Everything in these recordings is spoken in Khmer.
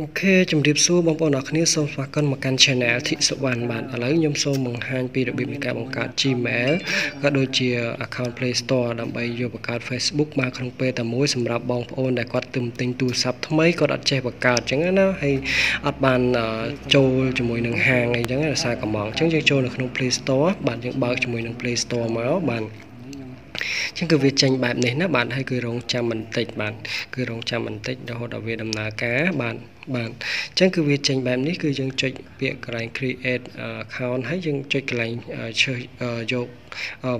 អូខេជំរាបសួរបងប្អូនអរគ្នាសូមស្វាគមន៍មកកាន់ Channel ធីសុវណ្ណបាទឥឡូវខ្ញុំសូមបង្ហាញពីរបៀបនៃការបង្កើត Gmail ក៏ដូចជា account Play Store ដើម្បីយកបង្កើត Facebook មកក្នុងពេលតែមួយសម្រាប់បងប្អូនដែលគាត់ទិញទិញទូរស័ព្ទថ្មីគាត់អត់ចេះបង្កើតអញ្ចឹងណាហើយអត់បានចូលជាមួយនឹងហាងអីចឹងដោយសារកំងអញ្ចឹងយើងចូលនៅក្នុង Play Store បាទយើងបើកជាមួយនឹង Play Store មកបាទ ចឹងគឺវាចេញបែបនេះណាបាទហើយគឺរងចាំបន្តិចបាទគឺរងចាំបន្តិចរហូតដល់វាដំណើរការបាទបាទអញ្ចឹងគឺវាចេញបែបនេះគឺយើងចុចពាក្យកន្លែង create account ហើយយើងចុចកន្លែងយក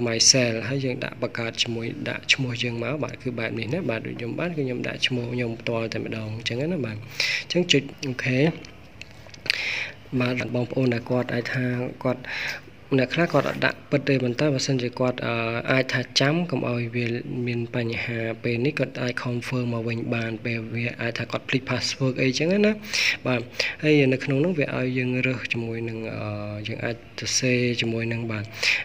myself ហើយយើងដាក់បង្កើតជាមួយដាក់ឈ្មោះយើងមកបាទគឺបែបនេះណាបាទដូចខ្ញុំបាទគឺខ្ញុំដាក់ឈ្មោះខ្ញុំផ្ទាល់តែម្ដងអញ្ចឹងណាបាទអញ្ចឹងចុចអូខេបាទបងប្អូនដែលគាត់អាចថាគាត់ អ្នកខ្លះគាត់អត់ដាក់ពិតទេប៉ុន្តែបើសិនជាគាត់អាចថាចាំកុំឲ្យវាមានបញ្ហាពេលនេះគាត់អាច confirm មកវិញបានពេលវាអាចថាគាត់ភ្លេច password អីចឹងណាបាទហើយនៅក្នុងនោះវាឲ្យយើងរើសជាមួយនឹងយើងអាចទៅសេជាមួយនឹងបាទ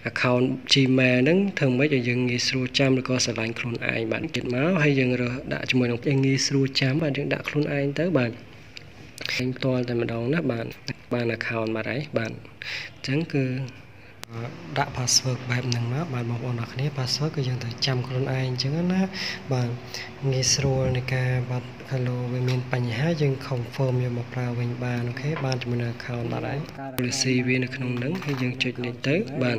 account Gmail ហ្នឹងធ្វើម៉េចឲ្យយើងងាយស្រួលចាំឬក៏ស្រឡាញ់ខ្លួនឯងបាទគិតមកហើយយើងរើសដាក់ជាមួយនឹងងាយស្រួលចាំបាទយើងដាក់ខ្លួនឯងទៅបាទឯងផ្ទាល់តែម្ដងណាបាទបាន account បាត់ហើយបាទអញ្ចឹងគឺ ដាក់ password បែបហ្នឹងមកបាទបងប្អូនអរគ្នា password គឺយើងត្រូវចាំខ្លួនឯងអញ្ចឹងណាបាទងាយស្រួលនៃការបាទ hello វាមានបញ្ហាយើង confirm យកមកប្រើវិញបានអូខេបានជាមួយនឹង account បាត់ហើយ policy វានៅក្នុងហ្នឹងហើយយើងចុចនេះទៅបាទ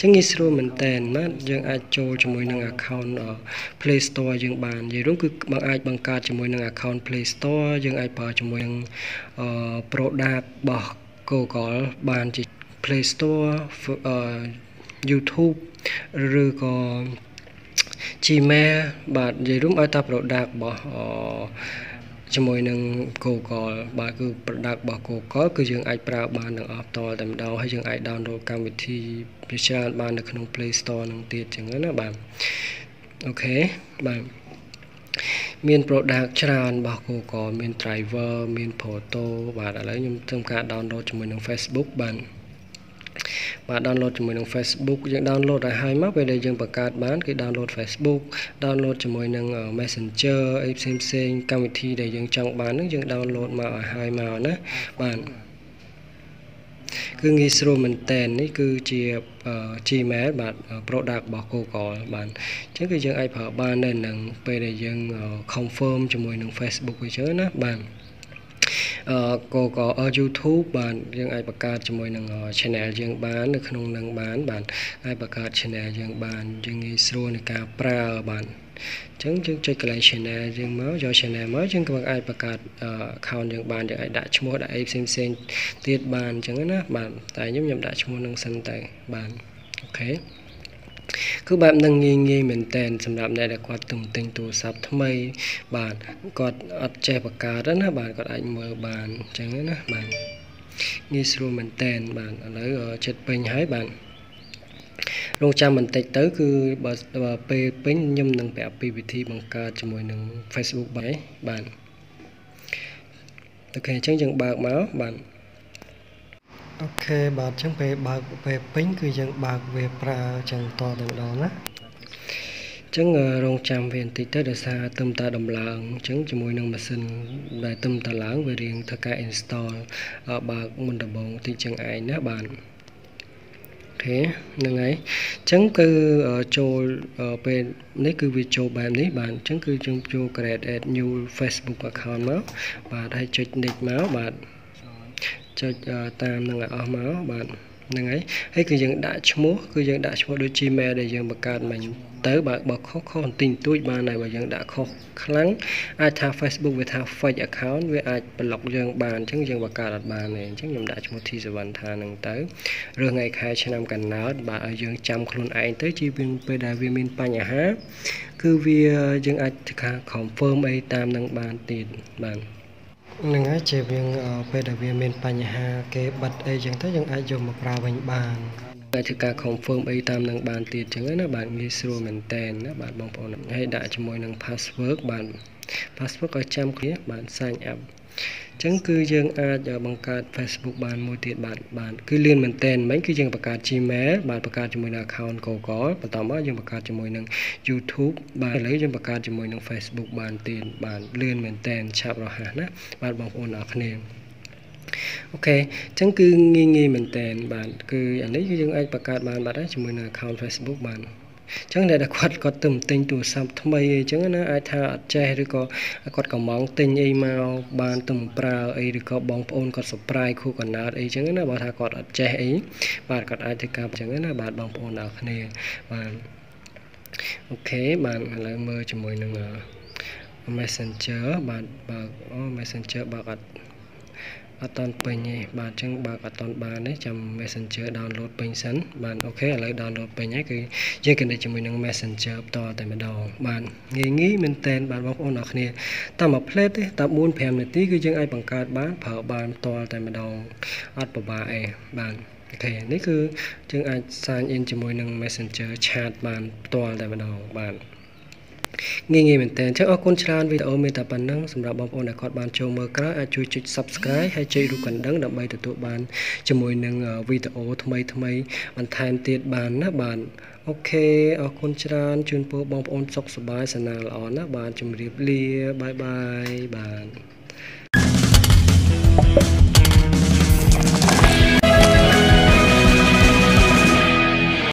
ចឹងងាយស្រួលមែនតើណាយើងអាចចូលជាមួយនឹង account Play Store យើងបាននិយាយរួមគឺបងអាចបង្កើតជាមួយនឹង account Play Store យើងអាចប្រើជាមួយនឹង product របស់ Google បានជា Play Store YouTube ឬក៏ Gmail បាទនិយាយរួមឲ្យតា product របស់ជាមួយនឹង Google បាទគឺ product របស់ Google គឺយើងអាចប្រើបានទាំងអស់ផ្ទាល់តែម្ដងហើយយើងអាច download កម្មវិធីជាច្រើនបាននៅក្នុង Play Store នឹងទៀតចឹងណាបាទអូខេបាទមាន product ច្រើនរបស់ Google មាន driver មាន photo បាទឥឡូវខ្ញុំធ្វើការ download ជាមួយនឹង Facebook បាទ បាទ download ជាមួយនឹង Facebook យើង download ឲ្យហើយមកពេលដែលយើងបង្កើតបានគឺ download Facebook download ជាមួយនឹង Messenger អីផ្សេងផ្សេងកម្មវិធីដែលយើងចង់បាននឹងយើង download មកឲ្យហើយមកណាបាទគឺងាយស្រួលមែនតែននេះគឺជា Gmail បាទ product របស់ Google បាទអញ្ចឹងគឺយើងអាចប្រើបាននៅនឹងពេលដែលយើង confirm ជាមួយនឹង Facebook អញ្ចឹងណាបាទអឺ ក៏ក៏ YouTube បាទយើងអាចបង្កើតជាមួយនឹង channel យើងបាននៅក្នុងនឹងបានបាទអាចបង្កើត channel យើងបានយើងងាយស្រួលในការប្រើបាទអញ្ចឹងយើងចុចកន្លែង channel យើងមកយក channel មកយើងក៏អាចបង្កើត account យើងបានយើងអាចដាក់ឈ្មោះដាក់អីផ្សេងផ្សេងទៀតបានអញ្ចឹងណាបាទតែខ្ញុំខ្ញុំដាក់ឈ្មោះនឹងសិនទៅបាទអូខេ គឺបែបហ្នឹងងាយងាយមែនតែនសម្រាប់អ្នកដែលគាត់ទំទិញទូរស័ព្ទថ្មី បាទគាត់អត់ចេះបង្កើតណាបាទគាត់អាចមើលបានអញ្ចឹងណាបាទងាយស្រួលមែនតែនបាទឥឡូវចិត្តពេញហើយបាទរងចាំបន្តិចទៅ គឺបើពេលពេញខ្ញុំនឹងប្រាប់ពីវិធីបង្កើតជាមួយនឹង Facebook បាទបាទOK អញ្ចឹងយើងបើកមកបាទ OK បាទអញ្ចឹងពេលបើកពេលពេញគឺយើងបើកវាប្រើអញ្ចឹងតតែម្ដងណាអញ្ចឹងរងចាំវាបន្តិចទៅដោយសារទឹមតាដំឡើងអញ្ចឹងជាមួយនឹងម៉ាស៊ីនដែលទឹមតាឡើងវារៀងធ្វើការ install បើកមុនដំបូងតិចចឹងឯងណាបាទ OK ហ្នឹងហើយអញ្ចឹងគឺចូលពេលនេះគឺវាចូលបែបនេះបាទអញ្ចឹងគឺយើងចូល create add new Facebook account មកបាទហើយចុច next មកបាទ ចុចតាមនឹងឲ្យអស់មកបាទហ្នឹងហើយហើយគឺយើងដាក់ឈ្មោះគឺយើងដាក់ឈ្មោះដូច Gmail ដែលយើងបង្កើតមិញទៅបើបើខុសខុសបន្តិចតួចបានហើយបើយើងដាក់ខុសខ្លាំងអាចថា Facebook វាថា fake account វាអាច block យើងបានអញ្ចឹងយើងបង្កើតអត់បានទេអញ្ចឹងខ្ញុំដាក់ឈ្មោះ T7 ថានឹងទៅរឿងថ្ងៃខែឆ្នាំកណ្ដោតបាទឲ្យយើងចាំខ្លួនឯងទៅជីវិញពេលដែលវាមានបញ្ហាគឺវាយើងអាចថា confirm អីតាមនឹងបានទៀតបាទ នឹងហើយជាវាពេលដែលវាមានបញ្ហាគេបិទអីចឹងទៅយើងអាចយកមកប្រើវិញបានអាចធ្វើការ confirm អីតាមនឹងបានទៀតចឹងណាបាទងាយស្រួលមែនតែនណាបាទបងប្អូនហើយដាក់ជាមួយនឹង password បាទ password ឲ្យចាំគ្នាបាន sign up ចឹងគឺយើងអាចបង្កើត Facebook បានមួយទៀតបាទបាទគឺលឿនមែនតើមិញគឺយើងបង្កើត Gmail បាទបង្កើតជាមួយនឹង account Google បន្តមកយើងបង្កើតជាមួយនឹង YouTube បាទឥឡូវយើងបង្កើតជាមួយនឹង Facebook បានទៀតបាទលឿនមែនតើឆាប់រហ័សណាបាទបងប្អូនអរគ្នាអូខេអញ្ចឹងគឺងាយងាយមែនតើបាទគឺអានេះគឺយើងអាចបង្កើតបានបាទជាមួយនឹង account Facebook បាទ ចឹងអ្នកដែលគាត់គាត់ទៅទិញទូរស័ព្ទថ្មីអីចឹងណាអាចថាអត់ចេះឬក៏គាត់កំងទិញអីមកបានទៅប្រើអីឬក៏បងប្អូនគាត់ surprise គូកណាតអីចឹងណាបើថាគាត់អត់ចេះអីបាទគាត់អាចធ្វើការចឹងណាបាទបងប្អូនទាំងអស់គ្នាបាទ OK បាទឥឡូវមើលជាមួយនឹង Messenger បាទបើអូ Messenger បើអត់ អត់តាន់ពេញទេបាទអញ្ចឹងបើកអត់តាន់បានទេចាំ Messenger download ពេញសិនបាទ OK ឥឡូវ download ពេញហើយគឺយើង connect ជាមួយនឹង Messenger បន្តតែម្ដងបាទងាយងាយមែនតើបាទបងប្អូនអរគ្នាតាមមួយ plate ទេតាម4 5នាទីគឺយើងអាចបង្កើតបានប្រើបានផ្ទាល់តែម្ដងអត់ពិបាកទេបាទអូខេនេះគឺយើងអាច sign in ជាមួយនឹង Messenger chat បានផ្ទាល់តែម្ដងបាទ ងាយងាយមែនតើអញ្ចឹងអរគុណច្រើនវីដេអូមានតែប៉ុណ្្នឹងសម្រាប់បងប្អូនដែលគាត់បានចូលមើលក្រោយអាចជួយចុច Subscribe ហើយចុចរូបកណ្ដឹងដើម្បីទទួលបានជាមួយនឹងវីដេអូថ្មីថ្មីបន្ថែមទៀតបានណាបាទអូខេអរគុណច្រើនជូនពរបងប្អូនសុខសប្បាយសាណាល្អណាបាទជម្រាបលាបាយបាយបាទ